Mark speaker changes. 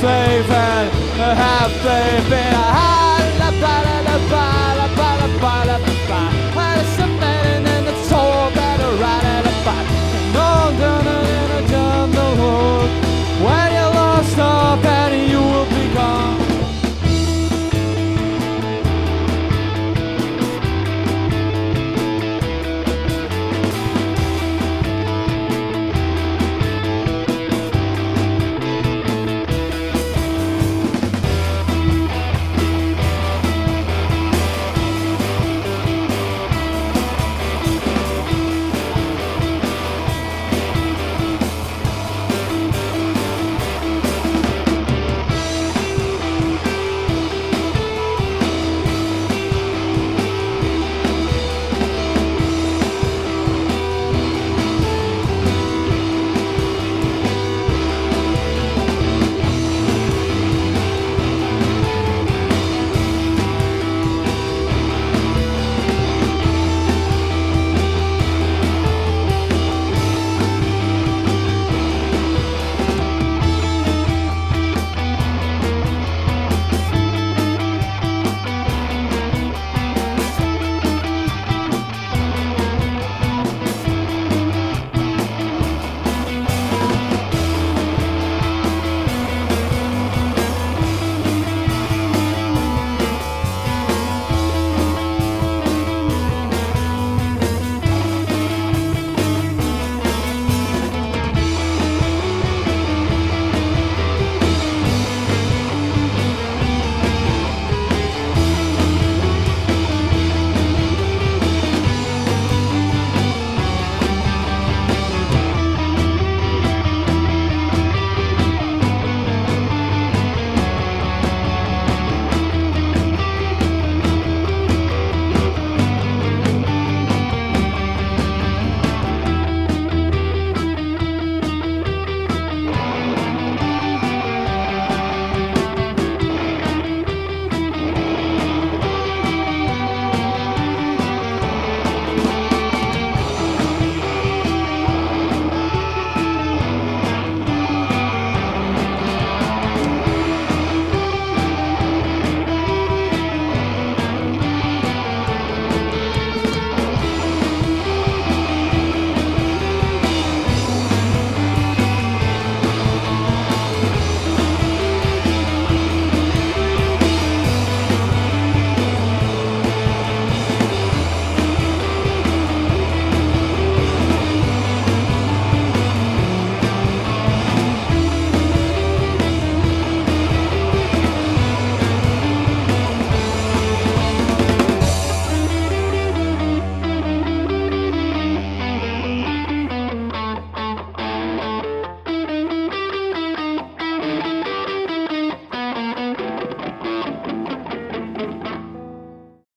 Speaker 1: faith and have faith in. I have